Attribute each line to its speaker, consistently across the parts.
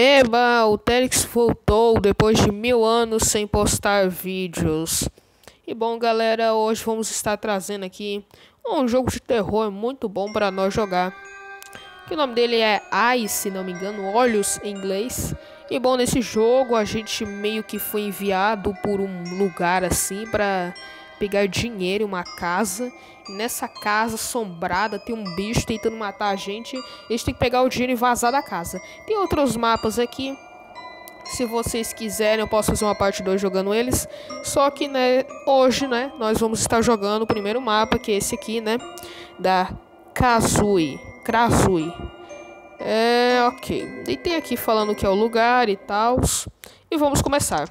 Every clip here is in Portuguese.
Speaker 1: Eba, o Telix voltou depois de mil anos sem postar vídeos. E bom, galera, hoje vamos estar trazendo aqui um jogo de terror muito bom para nós jogar. Que o nome dele é Eyes, se não me engano, Olhos em inglês. E bom, nesse jogo a gente meio que foi enviado por um lugar assim para pegar dinheiro em uma casa. E nessa casa assombrada tem um bicho tentando matar a gente. Gente tem que pegar o dinheiro e vazar da casa. Tem outros mapas aqui. Se vocês quiserem, eu posso fazer uma parte 2 jogando eles. Só que, né, hoje, né, nós vamos estar jogando o primeiro mapa, que é esse aqui, né, da Kazui. Krazui. É, ok. E tem aqui falando que é o lugar e tal. E vamos começar.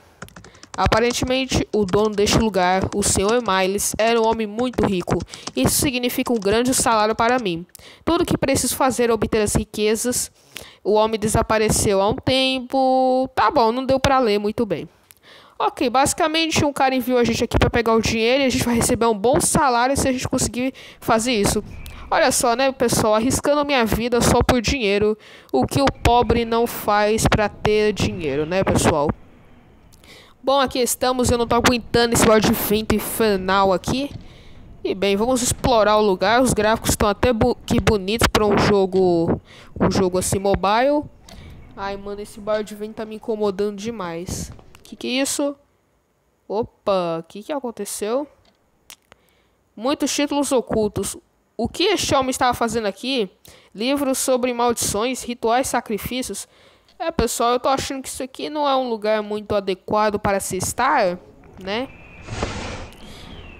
Speaker 1: Aparentemente, o dono deste lugar, o Sr. Miles, era um homem muito rico. Isso significa um grande salário para mim. Tudo que preciso fazer é obter as riquezas. O homem desapareceu há um tempo. Tá bom, não deu para ler muito bem. Ok, basicamente um cara enviou a gente aqui para pegar o dinheiro e a gente vai receber um bom salário se a gente conseguir fazer isso. Olha só, né, pessoal, arriscando minha vida só por dinheiro, o que o pobre não faz para ter dinheiro, né, pessoal? Bom, aqui estamos, eu não tô aguentando esse de vento infernal aqui. E bem, vamos explorar o lugar. Os gráficos estão até bu que bonitos para um jogo, um jogo assim mobile. Ai, mano, esse bar de vento tá me incomodando demais. Que que é isso? Opa, que que aconteceu? Muitos títulos ocultos. O que este homem estava fazendo aqui? Livros sobre maldições, rituais, sacrifícios. É, pessoal, eu tô achando que isso aqui não é um lugar muito adequado para se estar, né?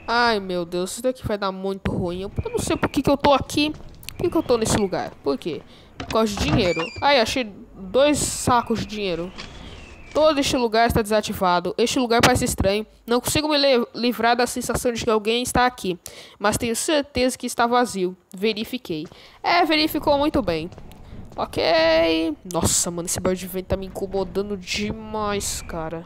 Speaker 1: Ai, meu Deus, isso daqui vai dar muito ruim. Eu, não sei por que, que eu tô aqui. Por que, que eu tô nesse lugar? Por quê? Por causa de dinheiro. Ai, achei dois sacos de dinheiro. Todo este lugar está desativado. Este lugar parece estranho. Não consigo me livrar da sensação de que alguém está aqui. Mas tenho certeza que está vazio. Verifiquei. É, verificou muito bem. Ok. Nossa, mano, esse barulho de vento tá me incomodando demais, cara.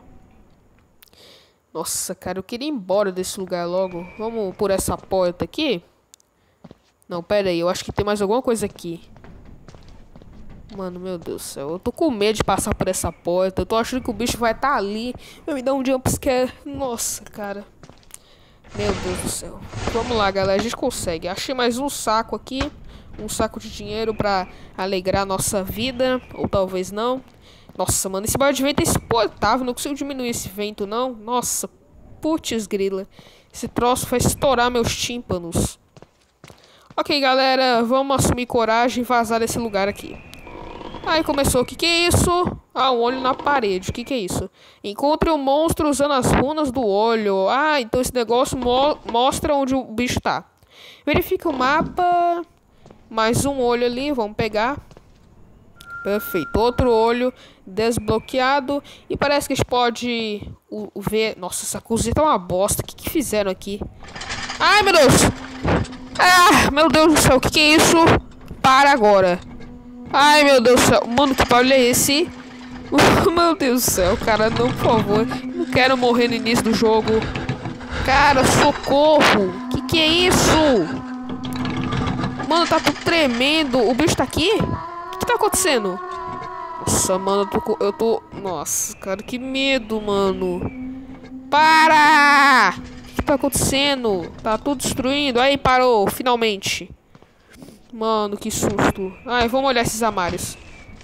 Speaker 1: Nossa, cara, eu queria ir embora desse lugar logo. Vamos por essa porta aqui? Não, pera aí, eu acho que tem mais alguma coisa aqui. Mano, meu Deus do céu. Eu tô com medo de passar por essa porta. Eu tô achando que o bicho vai estar tá ali. Vai me dar um jumpscare. Nossa, cara. Meu Deus do céu. Vamos lá, galera. A gente consegue. Achei mais um saco aqui um saco de dinheiro para alegrar nossa vida, ou talvez não. Nossa, mano, esse bar de vento é insuportável, não consigo diminuir esse vento, não. Nossa, putz grila. Esse troço vai estourar meus tímpanos. Ok, galera, vamos assumir coragem e vazar desse lugar aqui. Aí começou, o que que é isso? Ah, um olho na parede, o que que é isso? Encontre um monstro usando as runas do olho. Ah, então esse negócio mo mostra onde o bicho tá. Verifique o mapa. Mais um olho ali, vamos pegar. Perfeito. Outro olho desbloqueado. E parece que a gente pode o, o ver... Nossa, essa cozinha tá uma bosta. O que, que fizeram aqui? Ai, meu Deus! Ah, meu Deus do céu, o que, que é isso? Para agora. Ai, meu Deus do céu. Mano, que barulho é esse? meu Deus do céu, cara. Não, por favor. Não quero morrer no início do jogo. Cara, socorro. O que, que é isso? Mano, tá tudo tremendo. O bicho tá aqui? O que tá acontecendo? Nossa, mano, eu tô, eu tô... Nossa, cara, que medo, mano. Para! O que tá acontecendo? Tá tudo destruindo. Aí, parou, finalmente. Mano, que susto. Ai, vamos olhar esses armários.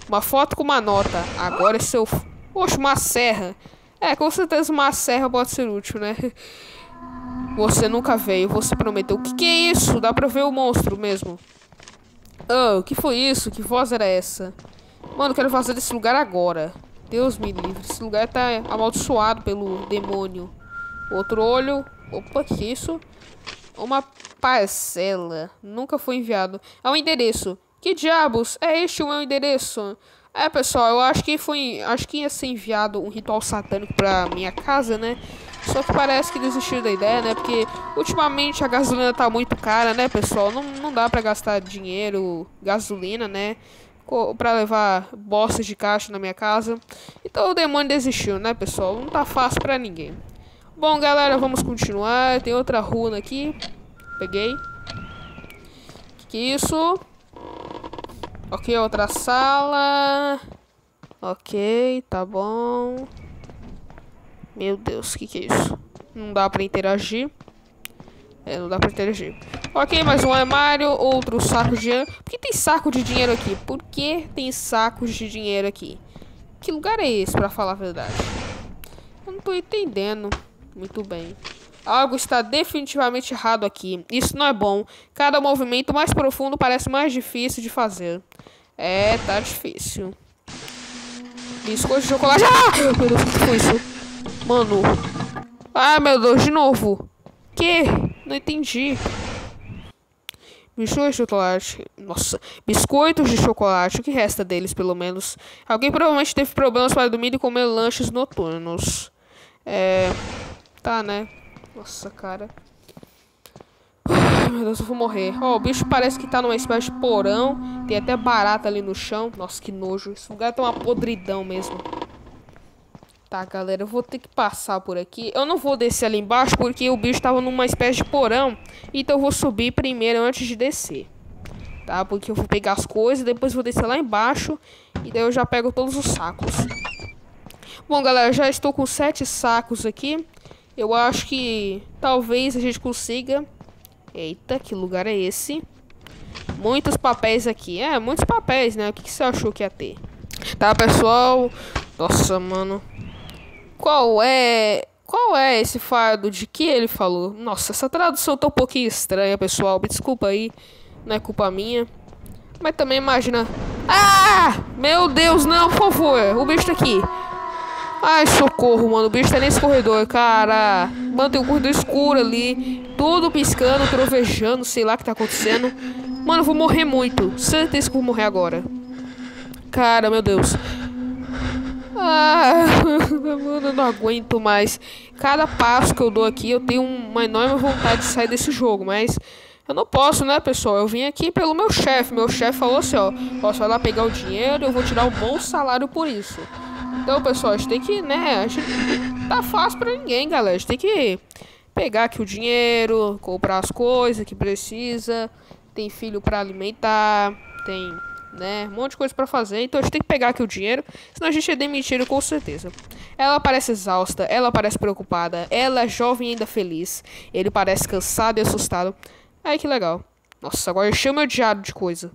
Speaker 1: Uma foto com uma nota. Agora é seu... Poxa, uma serra. É, com certeza uma serra pode ser útil, né? Você nunca veio, você prometeu. O que, que é isso? Dá pra ver o monstro mesmo. Oh, o que foi isso? Que voz era essa? Mano, quero fazer desse lugar agora. Deus me livre. Esse lugar tá amaldiçoado pelo demônio. Outro olho. Opa, que isso? Uma parcela. Nunca foi enviado. É um endereço. Que diabos? É este o meu endereço? É, pessoal, eu acho que foi. Acho que ia ser enviado um ritual satânico pra minha casa, né? Só que parece que desistiu da ideia, né? Porque ultimamente a gasolina tá muito cara, né, pessoal? Não, não dá pra gastar dinheiro, gasolina, né? Pra levar bostas de caixa na minha casa. Então o demônio desistiu, né, pessoal? Não tá fácil pra ninguém. Bom, galera, vamos continuar. Tem outra runa aqui. Peguei. Que, que é isso? Ok, outra sala. Ok, tá bom. Meu Deus, o que, que é isso? Não dá pra interagir. É, não dá pra interagir. Ok, mais um armário, outro saco de dinheiro. Por que tem saco de dinheiro aqui? Por que tem sacos de dinheiro aqui? Que lugar é esse, pra falar a verdade? Eu não tô entendendo muito bem. Algo está definitivamente errado aqui. Isso não é bom. Cada movimento mais profundo parece mais difícil de fazer. É, tá difícil. Biscoito de chocolate. Ah! Meu Deus, o que foi isso? Mano. Ah, meu Deus, de novo. Que? Não entendi. Biscoitos de chocolate. Nossa. Biscoitos de chocolate. O que resta deles, pelo menos? Alguém provavelmente teve problemas para dormir e comer lanches noturnos. É. Tá, né? Nossa, cara. Ai, meu Deus, eu vou morrer. Ó, oh, o bicho parece que tá numa espécie de porão. Tem até barata ali no chão. Nossa, que nojo. Esse lugar tá uma podridão mesmo. Tá, galera, eu vou ter que passar por aqui. Eu não vou descer ali embaixo porque o bicho tava numa espécie de porão. Então eu vou subir primeiro antes de descer. Tá, porque eu vou pegar as coisas, depois vou descer lá embaixo. E daí eu já pego todos os sacos. Bom, galera, já estou com sete sacos aqui. Eu acho que talvez a gente consiga Eita, que lugar é esse? Muitos papéis aqui. É, muitos papéis, né? O que, que você achou que ia ter? Tá, pessoal? Nossa, mano. Qual é... Qual é esse fardo de que ele falou? Nossa, essa tradução tá um pouquinho estranha, pessoal. Me desculpa aí. Não é culpa minha. Mas também imagina... Ah! Meu Deus, não, por favor. O bicho tá aqui. Ai, socorro, mano. O bicho tá nesse corredor, cara. Mano, tem um corredor escuro ali. Tudo piscando, trovejando, sei lá o que tá acontecendo. Mano, eu vou morrer muito. Certeza que eu vou morrer agora. Cara, meu Deus. Ah, mano, eu não aguento mais. Cada passo que eu dou aqui, eu tenho uma enorme vontade de sair desse jogo, mas... Eu não posso, né, pessoal? Eu vim aqui pelo meu chefe. Meu chefe falou assim, ó. Posso ir lá pegar o dinheiro eu vou tirar um bom salário por isso. Então, pessoal, a gente tem que, né? A gente tá fácil pra ninguém, galera. A gente tem que pegar aqui o dinheiro, comprar as coisas que precisa. Tem filho pra alimentar, tem, né? Um monte de coisa pra fazer. Então a gente tem que pegar aqui o dinheiro, senão a gente é demitido com certeza. Ela parece exausta, ela parece preocupada, ela é jovem e ainda feliz. Ele parece cansado e assustado. Ai, que legal. Nossa, agora encheu meu diário de coisa.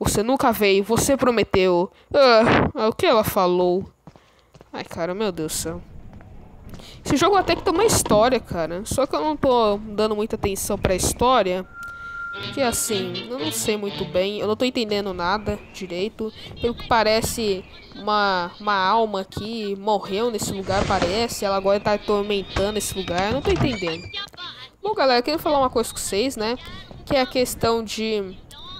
Speaker 1: Você nunca veio, você prometeu. Ah, o que ela falou? Ai, cara, meu Deus do céu. Esse jogo até que tem uma história, cara. Só que eu não tô dando muita atenção pra história. Que assim, eu não sei muito bem. Eu não tô entendendo nada direito. Pelo que parece, uma, uma alma aqui morreu nesse lugar, parece. Ela agora tá atormentando esse lugar. Eu não tô entendendo. Bom, galera, eu queria falar uma coisa com vocês, né? Que é a questão de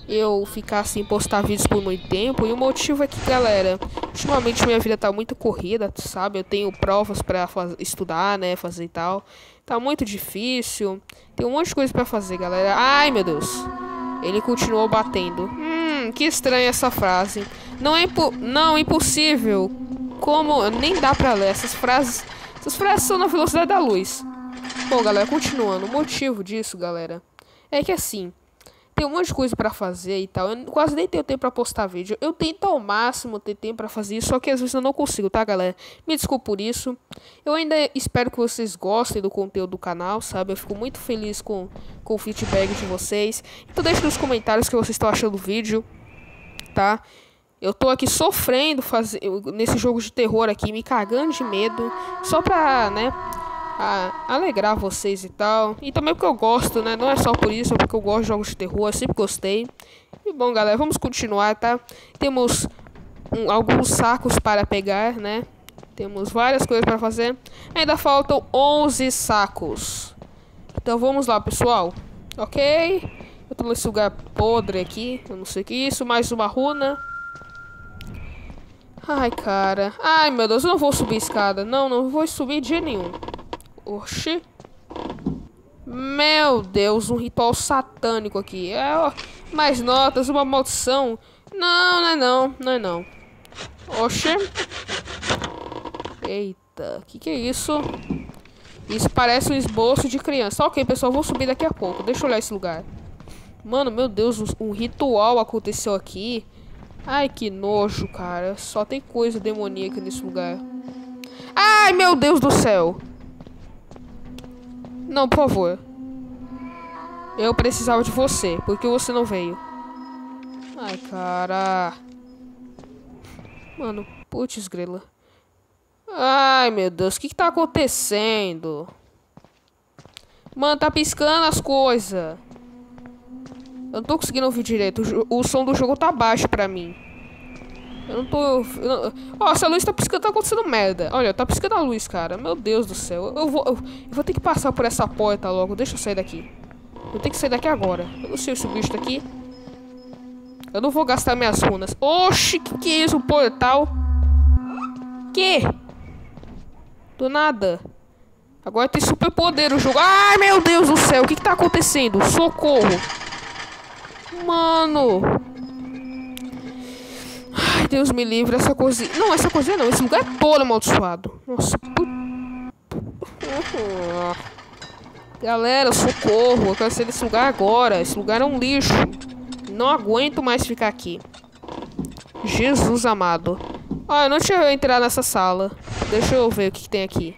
Speaker 1: eu ficar sem postar vídeos por muito tempo. E o motivo é que, galera, ultimamente minha vida tá muito corrida, sabe? Eu tenho provas para estudar, né? Fazer e tal. Tá muito difícil. Tem um monte de coisa para fazer, galera. Ai, meu Deus. Ele continuou batendo. Hum, que estranha essa frase. Não é impo não, impossível. Como nem dá para ler essas frases. Essas frases são na velocidade da luz. Bom, galera, continuando. O motivo disso, galera, é que assim, tem um monte de coisa para fazer e tal. Eu quase nem tenho tempo para postar vídeo. Eu tento ao máximo ter tempo para fazer isso, só que às vezes eu não consigo, tá, galera? Me desculpe por isso. Eu ainda espero que vocês gostem do conteúdo do canal, sabe? Eu fico muito feliz com, com o feedback de vocês. Então deixe nos comentários o que vocês estão achando do vídeo, tá? Eu tô aqui sofrendo fazer, nesse jogo de terror aqui, me cagando de medo, só pra, né, alegrar vocês e tal. E também porque eu gosto, né? Não é só por isso, é porque eu gosto de jogos de terror, sempre gostei. E bom, galera, vamos continuar, tá? Temos um, alguns sacos para pegar, né? Temos várias coisas para fazer. Ainda faltam 11 sacos. Então vamos lá, pessoal. Ok? Eu tô nesse lugar podre aqui. Eu não sei o que é isso. Mais uma runa. Ai, cara. Ai, meu Deus. Eu não vou subir escada. Não, não vou subir de nenhum. Oxi. Meu Deus, um ritual satânico aqui. É, ó, mais notas, uma maldição. Não, não é não, não é não. Oxi. Eita, que que é isso? Isso parece um esboço de criança. Ok, pessoal, vou subir daqui a pouco. Deixa eu olhar esse lugar. Mano, meu Deus, um ritual aconteceu aqui. Ai, que nojo, cara. Só tem coisa demoníaca nesse lugar. Ai, meu Deus do céu. Não, por favor. Eu precisava de você. Por que você não veio? Ai, cara. Mano, putz, grela. Ai, meu Deus. O que, que tá acontecendo? Mano, tá piscando as coisas. Eu não tô conseguindo ouvir direito. O, o som do jogo tá baixo pra mim. Eu não tô... Ó, essa luz tá piscando, tá acontecendo merda. Olha, tá piscando a luz, cara. Meu Deus do céu. Eu vou, eu, eu vou ter que passar por essa porta logo. Deixa eu sair daqui. Eu tenho que sair daqui agora. Eu não sei se o bicho tá aqui. Eu não vou gastar minhas runas. Oxi, que que é isso? Um portal? Que? Do nada. Agora tem super poder o jogo. Ai, meu Deus do céu. O que que tá acontecendo? Socorro. Mano. Deus me livre. Essa cozinha... Não, essa cozinha não. Esse lugar é todo amaldiçoado. Nossa, put... Galera, socorro. Eu quero sair desse lugar agora. Esse lugar é um lixo. Não aguento mais ficar aqui. Jesus amado. Ah, eu não tinha eu entrar nessa sala. Deixa eu ver o que, que tem aqui.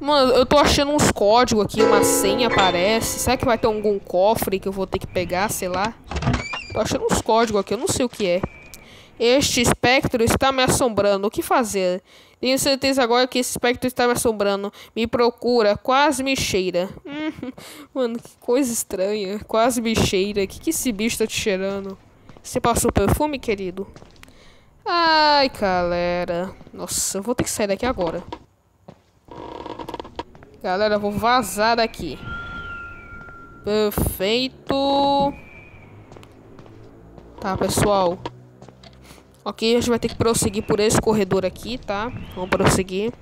Speaker 1: Mano, eu tô achando uns códigos aqui, uma senha aparece. Será que vai ter algum cofre que eu vou ter que pegar, sei lá? Tô achando uns códigos aqui, eu não sei o que é. Este espectro está me assombrando. O que fazer? Tenho certeza agora que esse espectro está me assombrando. Me procura, quase me cheira. Hum, mano, que coisa estranha. Quase me cheira. O que, que esse bicho tá te cheirando? Você passou perfume, querido? Ai, galera. Nossa, eu vou ter que sair daqui agora. Galera, eu vou vazar daqui. Perfeito. Tá, pessoal. Ok, a gente vai ter que prosseguir por esse corredor aqui, tá? Vamos prosseguir.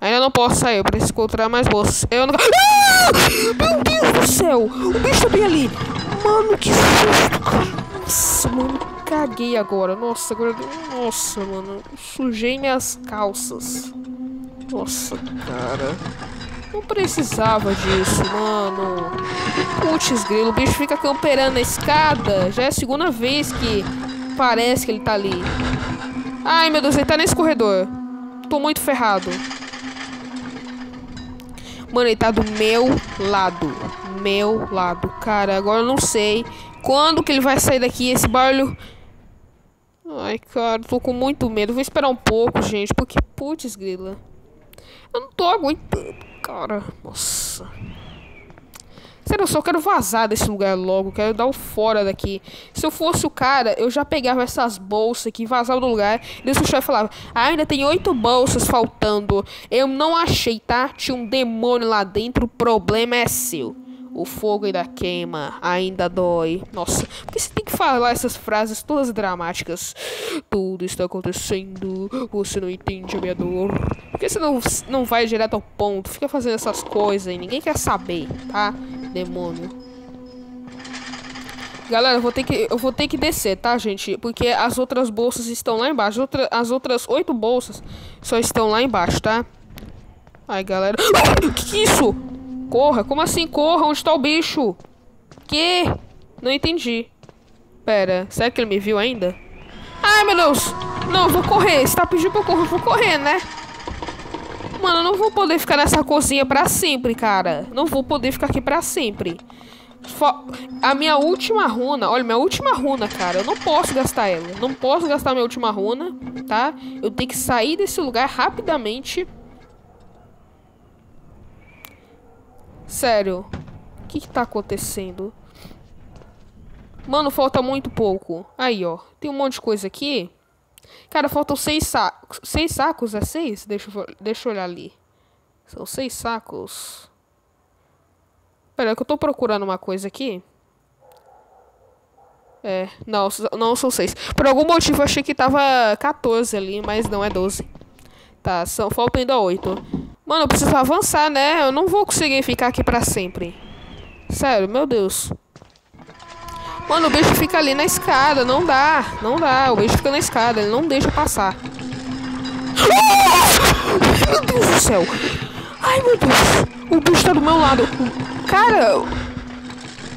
Speaker 1: Ainda não posso sair, eu preciso encontrar mais bolsas. Eu não... Ah! Meu Deus do céu! O bicho tá bem ali! Mano, que susto! Nossa, mano, caguei agora. Nossa, agora... Nossa, mano, sujei minhas calças. Nossa, cara. Não precisava disso, mano. Putz, grilo, o bicho fica camperando a escada. Já é a segunda vez que parece que ele tá ali. Ai, meu Deus, ele tá nesse corredor. Tô muito ferrado. Mano, ele tá do meu lado. Meu lado. Cara, agora eu não sei quando que ele vai sair daqui. Esse barulho... Ai, cara, tô com muito medo. Vou esperar um pouco, gente. Porque, putz, grila. Eu não tô aguentando, cara. Nossa. Sério, eu só quero vazar desse lugar logo. Quero dar o fora daqui. Se eu fosse o cara, eu já pegava essas bolsas aqui, vazava do lugar. E o chefe falava: ah, ainda tem oito bolsas faltando. Eu não achei, tá? Tinha um demônio lá dentro. O problema é seu. O fogo ainda queima, ainda dói. Nossa, você tem que falar essas frases todas dramáticas? Tudo está acontecendo, você não entende a minha dor. Por que você não, não vai direto ao ponto? Fica fazendo essas coisas e ninguém quer saber, tá? Demônio. Galera, eu vou ter que eu vou ter que descer, tá, gente? Porque as outras bolsas estão lá embaixo. Outra, as outras oito bolsas só estão lá embaixo, tá? Ai, galera. O que, que é isso? Corra? Como assim corra? Onde está o bicho? Que? Não entendi. Pera, será que ele me viu ainda? Ai, meu Deus! Não, vou correr. Você tá pedindo pra eu correr, eu vou correr, né? Mano, eu não vou poder ficar nessa cozinha pra sempre, cara. Não vou poder ficar aqui pra sempre. A minha última runa, olha, minha última runa, cara, eu não posso gastar ela. Não posso gastar minha última runa, tá? Eu tenho que sair desse lugar rapidamente Sério. O que, que tá acontecendo? Mano, falta muito pouco. Aí, ó. Tem um monte de coisa aqui. Cara, faltam seis sacos. Seis sacos? É seis? Deixa eu, deixa eu olhar ali. São seis sacos. Pera, é que eu tô procurando uma coisa aqui. É, não, não são seis. Por algum motivo eu achei que tava 14 ali, mas não é 12. Tá, são, faltam ainda oito. Mano, eu preciso avançar, né? Eu não vou conseguir ficar aqui pra sempre. Sério, meu Deus. Mano, o bicho fica ali na escada. Não dá. Não dá. O bicho fica na escada. Ele não deixa passar. Meu Deus do céu. Ai, meu Deus. O bicho tá do meu lado. Cara...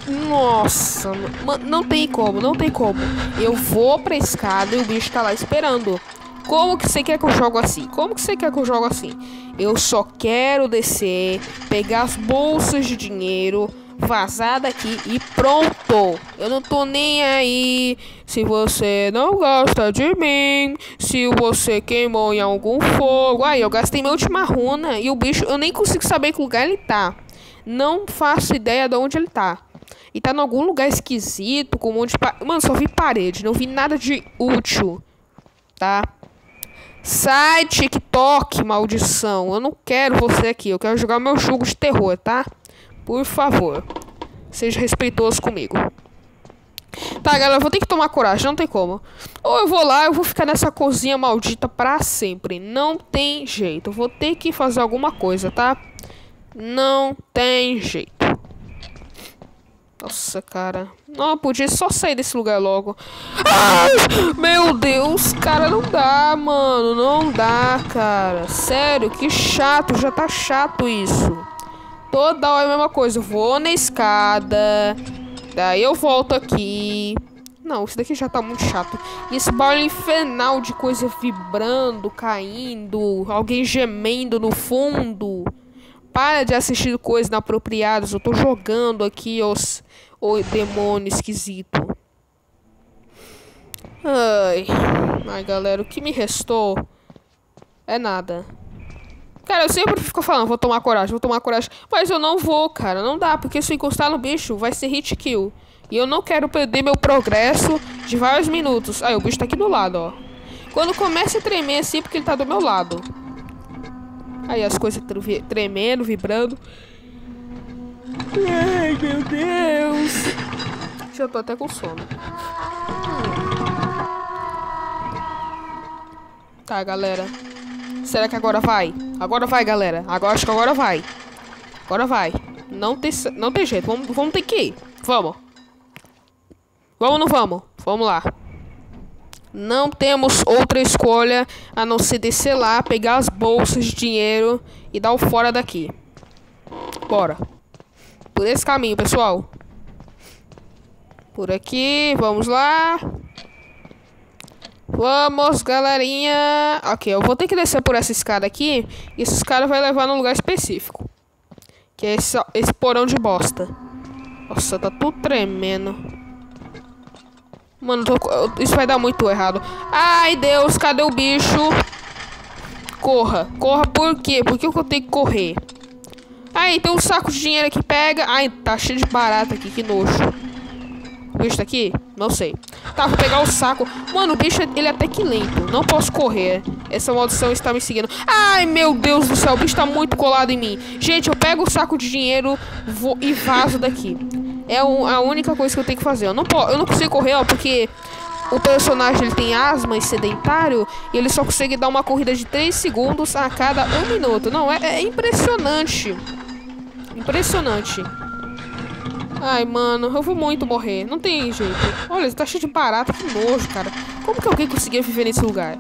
Speaker 1: Nossa, mano, não tem como, não tem como. Eu vou pra escada e o bicho tá lá esperando. Como que você quer que eu jogo assim? Como que você quer que eu jogo assim? Eu só quero descer, pegar as bolsas de dinheiro, vazar daqui e pronto. Eu não tô nem aí se você não gosta de mim, se você queimou em algum fogo. Aí, eu gastei minha última runa e o bicho, eu nem consigo saber que lugar ele tá. Não faço ideia de onde ele tá. E tá em algum lugar esquisito, com um monte de... Pa... Mano, só vi parede, não vi nada de útil, tá? Sai, TikTok, maldição. Eu não quero você aqui. Eu quero jogar meu jogo de terror, tá? Por favor. Seja respeitoso comigo. Tá, galera, eu vou ter que tomar coragem, não tem como. Ou eu vou lá, eu vou ficar nessa cozinha maldita pra sempre. Não tem jeito. Eu vou ter que fazer alguma coisa, tá? Não tem jeito. Nossa, cara. Não, podia só sair desse lugar logo. Ai, meu Deus, cara, não dá, mano. Não dá, cara. Sério, que chato. Já tá chato isso. Toda hora é a mesma coisa. Eu vou na escada. Daí eu volto aqui. Não, isso daqui já tá muito chato. E esse barulho infernal de coisa vibrando, caindo, alguém gemendo no fundo. Para de assistir coisas inapropriadas. Eu tô jogando aqui os, o demônio esquisito. Ai. Ai, galera, o que me restou é nada. Cara, eu sempre fico falando, vou tomar coragem, vou tomar coragem. Mas eu não vou, cara. Não dá, porque se eu encostar no bicho, vai ser hit kill. E eu não quero perder meu progresso de vários minutos. Aí, o bicho tá aqui do lado, ó. Quando começa a tremer assim, porque ele tá do meu lado. Aí as coisas tremendo, vibrando. Ai, meu Deus. Já tô até com sono. Tá, galera. Será que agora vai? Agora vai, galera. Agora acho que agora vai. Agora vai. Não tem, não tem jeito. Vamos, vamos ter que ir. Vamos. Vamos ou não vamos? Vamos lá. Não temos outra escolha a não ser descer lá, pegar as bolsas de dinheiro e dar o fora daqui. Bora. Por esse caminho, pessoal. Por aqui, vamos lá. Vamos, galerinha. Ok, eu vou ter que descer por essa escada aqui. E essa escada vai levar num lugar específico. Que é esse, esse porão de bosta. Nossa, tá tudo tremendo. Mano, tô, isso vai dar muito errado. Ai, Deus, cadê o bicho? Corra. Corra por quê? Por que eu tenho que correr? Aí, tem um saco de dinheiro aqui, pega. Ai, tá cheio de barata aqui, que nojo. O bicho tá aqui? Não sei. Tá, vou pegar o saco. Mano, o bicho, ele é até que lento. Não posso correr. Essa maldição está me seguindo. Ai, meu Deus do céu, o bicho tá muito colado em mim. Gente, eu pego o saco de dinheiro vou, e vazo daqui. É a única coisa que eu tenho que fazer. Eu não, posso, eu não consigo correr, ó, porque o personagem ele tem asma e sedentário e ele só consegue dar uma corrida de 3 segundos a cada um minuto. Não, é, é impressionante. Impressionante. Ai, mano, eu vou muito morrer. Não tem jeito. Olha, tá cheio de barata, que nojo, cara. Como que alguém conseguia viver nesse lugar?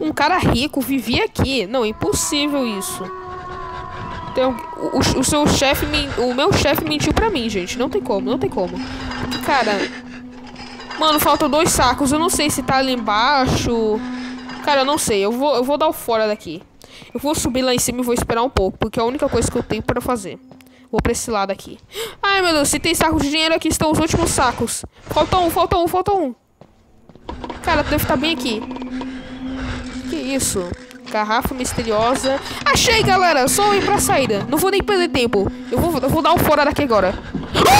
Speaker 1: Um cara rico vivia aqui. Não, é impossível isso. Tem, o, o, seu chefe, o meu chefe mentiu pra mim, gente. Não tem como, não tem como. Cara, mano, faltam dois sacos. Eu não sei se tá ali embaixo. Cara, eu não sei. Eu vou, eu vou dar o fora daqui. Eu vou subir lá em cima e vou esperar um pouco, porque é a única coisa que eu tenho pra fazer. Vou pra esse lado aqui. Ai, meu Deus, se tem saco de dinheiro aqui, estão os últimos sacos. Falta um, falta um, falta um. Cara, deve estar bem aqui. Que isso? Garrafa misteriosa. Achei, galera. Só ir pra saída. Não vou nem perder tempo. Eu vou, eu vou dar um fora daqui agora. Não, não.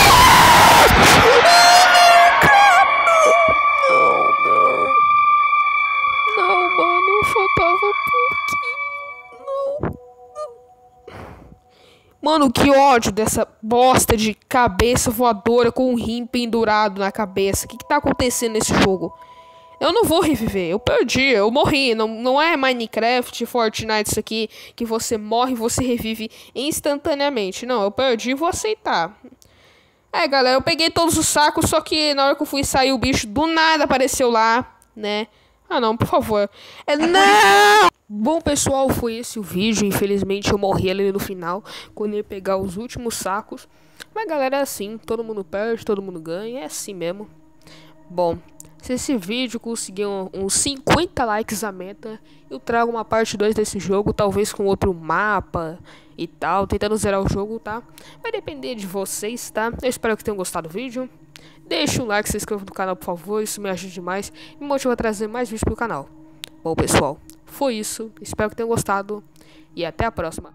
Speaker 1: Não, mano. Faltava pouquinho. Não. Mano, que ódio dessa bosta de cabeça voadora com um rim pendurado na cabeça. O que, que tá acontecendo nesse jogo? Eu não vou reviver. Eu perdi, eu morri. Não, não é Minecraft, Fortnite isso aqui que você morre e você revive instantaneamente. Não, eu perdi e vou aceitar. É, galera, eu peguei todos os sacos, só que na hora que eu fui sair o bicho do nada apareceu lá, né? Ah, não, por favor. É, não! Bom, pessoal, foi esse o vídeo. Infelizmente eu morri ali no final, quando ia pegar os últimos sacos. Mas galera, é assim, todo mundo perde, todo mundo ganha, é assim mesmo. Bom, se esse vídeo conseguir uns 50 likes a meta, eu trago uma parte 2 desse jogo, talvez com outro mapa e tal, tentando zerar o jogo, tá? Vai depender de vocês, tá? Eu espero que tenham gostado do vídeo. Deixa um like, se inscreva no canal, por favor, isso me ajuda demais e me motiva a trazer mais vídeos pro canal. Bom, pessoal, foi isso. Espero que tenham gostado e até a próxima.